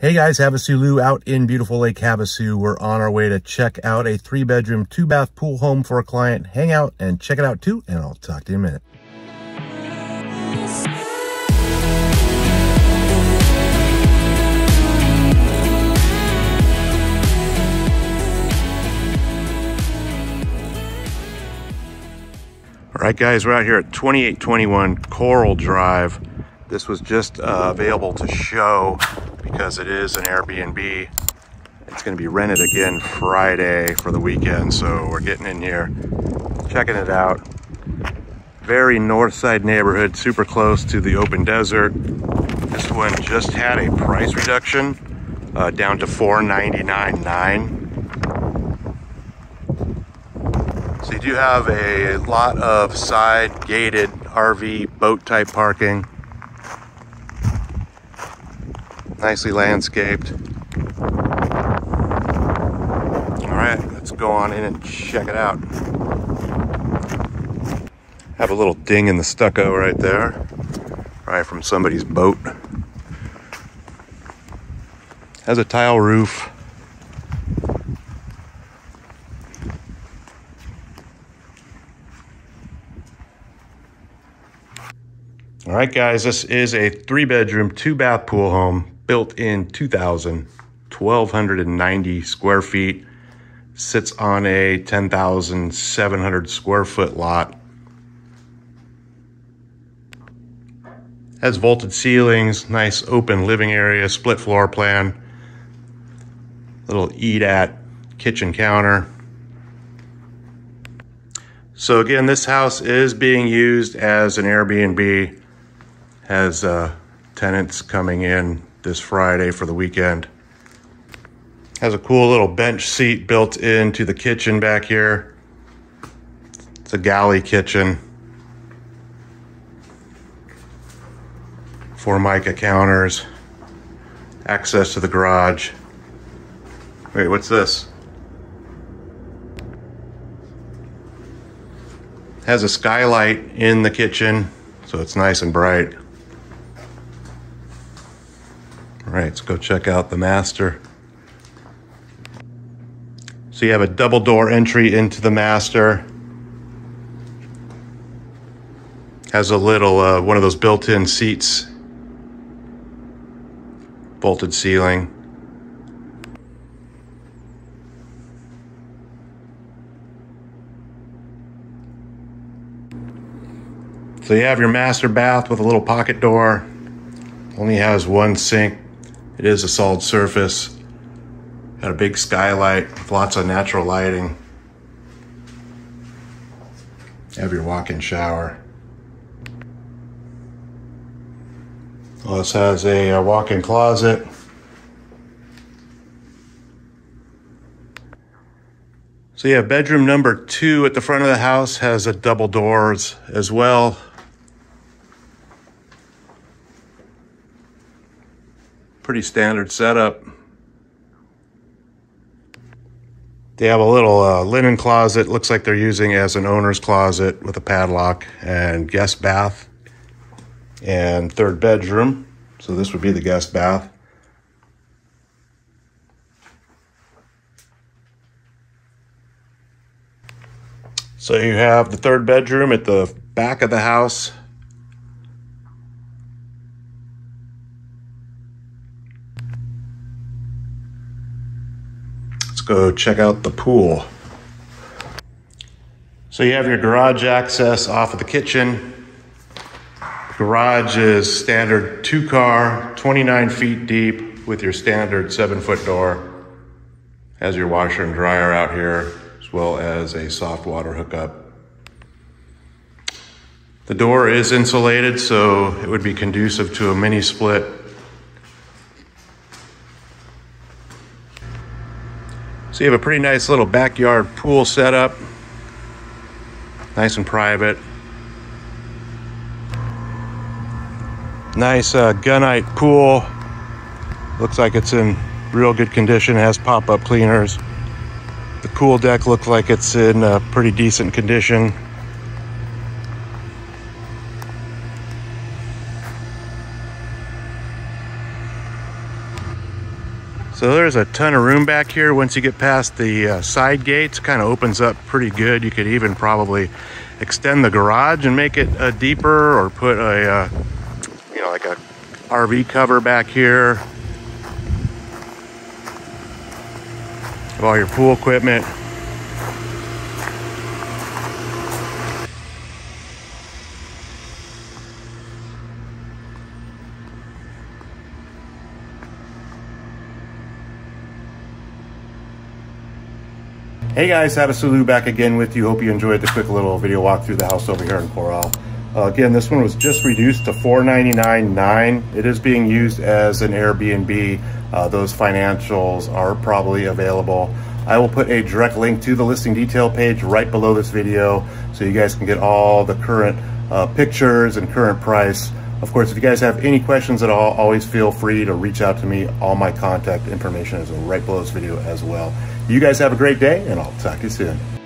Hey guys, Havasu Lew out in beautiful Lake Havasu. We're on our way to check out a three bedroom, two bath pool home for a client. Hang out and check it out too, and I'll talk to you in a minute. All right, guys, we're out here at 2821 Corral Drive. This was just uh, available to show because it is an Airbnb. It's going to be rented again Friday for the weekend, so we're getting in here, checking it out. Very north side neighborhood, super close to the open desert. This one just had a price reduction uh, down to 499.9. So you do have a lot of side gated RV boat type parking. Nicely landscaped. All right, let's go on in and check it out. Have a little ding in the stucco right there, right from somebody's boat. Has a tile roof. All right, guys, this is a three bedroom, two bath pool home built in 2000, 1,290 square feet, sits on a 10,700 square foot lot. Has vaulted ceilings, nice open living area, split floor plan, little eat at kitchen counter. So again, this house is being used as an Airbnb has uh, tenants coming in this Friday for the weekend. Has a cool little bench seat built into the kitchen back here. It's a galley kitchen. Formica counters. Access to the garage. Wait, what's this? Has a skylight in the kitchen, so it's nice and bright. All right, let's go check out the master. So you have a double door entry into the master. Has a little, uh, one of those built-in seats. Vaulted ceiling. So you have your master bath with a little pocket door. Only has one sink, it is a solid surface. Got a big skylight with lots of natural lighting. Have your walk-in shower. Well, this has a, a walk-in closet. So yeah, bedroom number two at the front of the house has a double doors as well. Pretty standard setup. They have a little uh, linen closet, looks like they're using as an owner's closet with a padlock and guest bath and third bedroom. So this would be the guest bath. So you have the third bedroom at the back of the house go check out the pool. So you have your garage access off of the kitchen. Garage is standard two car, 29 feet deep with your standard seven foot door. Has your washer and dryer out here, as well as a soft water hookup. The door is insulated, so it would be conducive to a mini split So you have a pretty nice little backyard pool setup. Nice and private. Nice uh, gunite pool. Looks like it's in real good condition. It has pop-up cleaners. The cool deck looks like it's in uh, pretty decent condition. So there's a ton of room back here. Once you get past the uh, side gates, kind of opens up pretty good. You could even probably extend the garage and make it uh, deeper or put a, uh, you know, like a RV cover back here. all your pool equipment. Hey guys, Havasu Lew back again with you. Hope you enjoyed the quick little video walk through the house over here in Corral. Uh, again, this one was just reduced to $499.9. It is being used as an Airbnb. Uh, those financials are probably available. I will put a direct link to the listing detail page right below this video so you guys can get all the current uh, pictures and current price. Of course, if you guys have any questions at all, always feel free to reach out to me. All my contact information is right below this video as well. You guys have a great day, and I'll talk to you soon.